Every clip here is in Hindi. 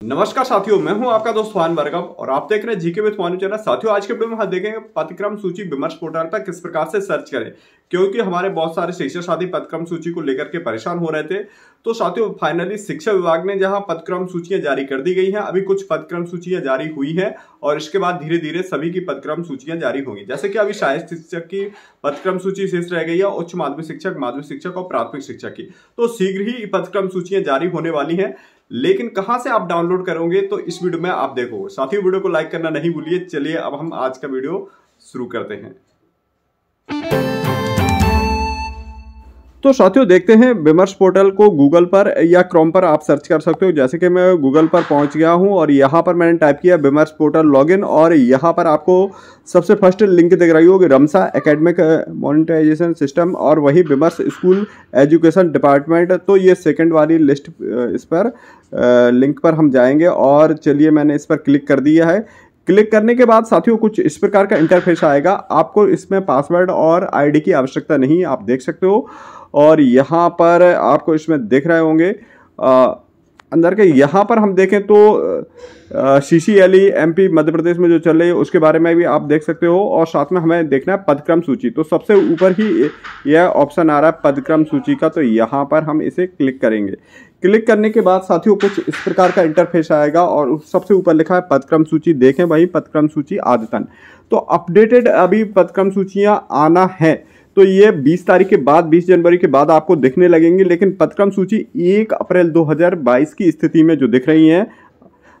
नमस्कार साथियों, मैं हूँ आपका दोस्त फान वर्गम और आप देख रहे हैं जीके विद फानू चैनल। साथियों, आज के वीडियो में हम देखेंगे पदक्रम सूची विमर्श पोर्टल पर किस प्रकार से सर्च करें, क्योंकि हमारे बहुत सारे शिक्षक साथी पदक्रम सूची को लेकर के परेशान हो रहे थे। तो साथियों, फाइनली शिक्षा विभाग ने जहाँ पदक्रम सूचियाँ जारी कर दी गई हैं, अभी कुछ पदक्रम सूचियाँ जारी हुई हैं और इसके बाद धीरे धीरे सभी की पदक्रम सूचियाँ जारी होंगी। जैसे कि अभी शायद शिक्षक की पदक्रम सूची शेष रह गई है, उच्च माध्यमिक शिक्षक माध्यमिक शिक्षक और प्राथमिक शिक्षक की। तो शीघ्र ही पदक्रम सूचियाँ जारी होने वाली है। लेकिन कहाँ से आप डाउनलोड करोगे तो इस वीडियो में आप देखोगे साथ ही वीडियो को लाइक करना नहीं भूलिए। चलिए, अब हम आज का वीडियो शुरू करते हैं। तो साथियों, देखते हैं विमर्श पोर्टल को गूगल पर या क्रोम पर आप सर्च कर सकते हो। जैसे कि मैं गूगल पर पहुँच गया हूँ और यहाँ पर मैंने टाइप किया विमर्श पोर्टल लॉगिन और यहाँ पर आपको सबसे फ़र्स्ट लिंक दिख रही होगी, रमसा एकेडमिक मोनिटाइजेशन सिस्टम और वही विमर्श स्कूल एजुकेशन डिपार्टमेंट। तो ये सेकेंड वाली लिस्ट इस पर लिंक पर हम जाएँगे और चलिए मैंने इस पर क्लिक कर दिया है। क्लिक करने के बाद साथियों, कुछ इस प्रकार का इंटरफेस आएगा। आपको इसमें पासवर्ड और आईडी की आवश्यकता नहीं आप देख सकते हो। और यहाँ पर आपको इसमें देख रहे होंगे अंदर के, यहाँ पर हम देखें तो C C L E M P Madhya Pradesh में जो चल रही है, उसके बारे में भी आप देख सकते हो और साथ में हमें देखना है पदक्रम सूची। तो सबसे ऊपर ही यह ऑप्शन आ रहा है पदक्रम सूची का तो यहाँ पर हम इसे क्लिक करेंगे। क्लिक करने के बाद साथियों, कुछ इस प्रकार का इंटरफेस आएगा और सबसे ऊपर लिखा है पदक्रम सूची। देखें वही पदक्रम सूची आदतन। तो अपडेटेड अभी पदक्रम सूचियाँ आना है। तो ये 20 तारीख के बाद 20 जनवरी के बाद आपको दिखने लगेंगे, लेकिन पदक्रम सूची 1 अप्रैल 2022 की स्थिति में जो दिख रही हैं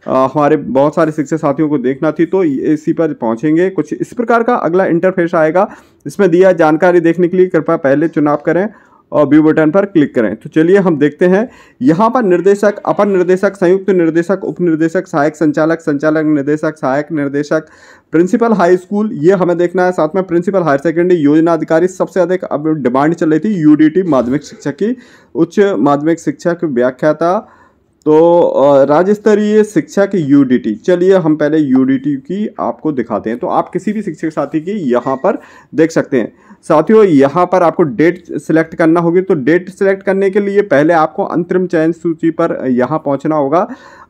हमारे बहुत सारे शिक्षक साथियों को देखना थी तो इसी पर पहुँचेंगे। कुछ इस प्रकार का अगला इंटरफेस आएगा इसमें दिया जानकारी देखने के लिए कृपया पहले चुनाव करें। और व्यू बटन पर क्लिक करें। तो चलिए हम देखते हैं। यहाँ पर निर्देशक, अपर निर्देशक, संयुक्त निर्देशक, उप निर्देशक, सहायक संचालक संचालक निर्देशक, सहायक निर्देशक प्रिंसिपल हाई स्कूल ये हमें देखना है। साथ में प्रिंसिपल हायर सेकेंडरी योजना अधिकारी, सबसे अधिक अब डिमांड चल रही थी यूडीटी माध्यमिक शिक्षक की उच्च माध्यमिक शिक्षक व्याख्याता। तो राज्य स्तरीय शिक्षा की यूडीटी चलिए हम पहले यूडीटी की आपको दिखाते हैं। तो आप किसी भी शिक्षक साथी की यहाँ पर देख सकते हैं। साथियों, यहाँ पर आपको डेट सिलेक्ट करना होगी। तो डेट सिलेक्ट करने के लिए पहले आपको अंतरिम चयन सूची पर यहाँ पहुँचना होगा।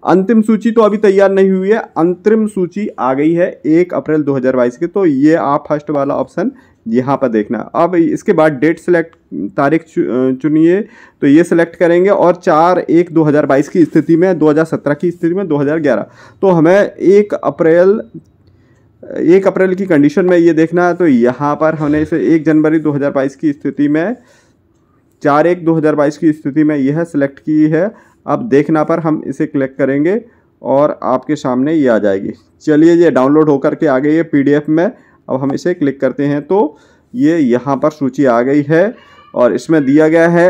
अंतिम सूची तो अभी तैयार नहीं हुई है। अंतरिम सूची आ गई है एक अप्रैल 2022 की। तो ये आप फ़र्स्ट वाला ऑप्शन यहाँ पर देखना। अब इसके बाद डेट सिलेक्ट तारीख चुनिए। तो ये सिलेक्ट करेंगे और चार एक 2022 की स्थिति में 2017 की स्थिति में 2011 तो हमें एक अप्रैल एक अप्रैल की कंडीशन में ये देखना है। तो यहाँ पर हमने इसे एक जनवरी 2022 की स्थिति में, चार एक 2022 की स्थिति में यह सिलेक्ट की है। अब देखना पर हम इसे क्लिक करेंगे और आपके सामने ये आ जाएगी। चलिए ये डाउनलोड होकर के आ गई है पीडीएफ में। अब हम इसे क्लिक करते हैं। तो ये यहाँ पर सूची आ गई है। और इसमें दिया गया है,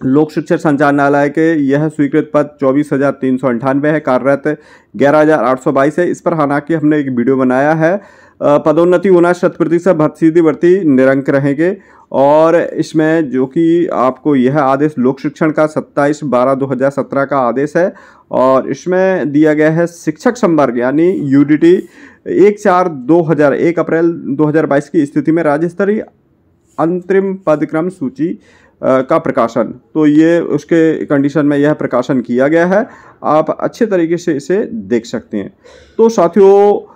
लोक शिक्षण संचालनालय के यह स्वीकृत पद चौबीस हज़ार तीन सौ अंठानवे है, कार्यरत ग्यारह हज़ार आठ सौ बाईस है। इस पर हालाँकि हमने एक वीडियो बनाया है। पदोन्नति होना शत प्रतिशत भर्ती भर्ती निरंक रहेंगे और इसमें जो कि आपको यह आदेश लोक शिक्षण का सत्ताईस बारह दो हज़ार सत्रह का आदेश है और इसमें दिया गया है शिक्षक संवर्ग, यानी यूडीटी एक चार दो हज़ार एक अप्रैल दो हज़ार बाईस की स्थिति में राज्य स्तरीय अंतरिम पदक्रम सूची का प्रकाशन। तो ये उसके कंडीशन में यह प्रकाशन किया गया है। आप अच्छे तरीके से इसे देख सकते हैं। तो साथियों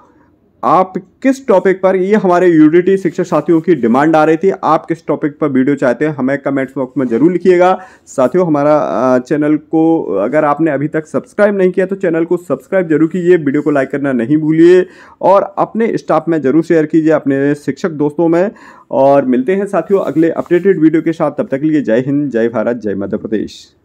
आप किस टॉपिक पर, ये हमारे यूडिटी शिक्षक साथियों की डिमांड आ रही थी, आप किस टॉपिक पर वीडियो चाहते हैं, हमें कमेंट्स बॉक्स में ज़रूर लिखिएगा। साथियों, हमारा चैनल को अगर आपने अभी तक सब्सक्राइब नहीं किया तो चैनल को सब्सक्राइब ज़रूर कीजिए वीडियो को लाइक करना नहीं भूलिए, और अपने स्टाफ में ज़रूर शेयर कीजिए, अपने शिक्षक दोस्तों में, और मिलते हैं साथियों अगले अपडेटेड वीडियो के साथ, तब तक लिए जय हिंद, जय भारत, जय मध्य प्रदेश।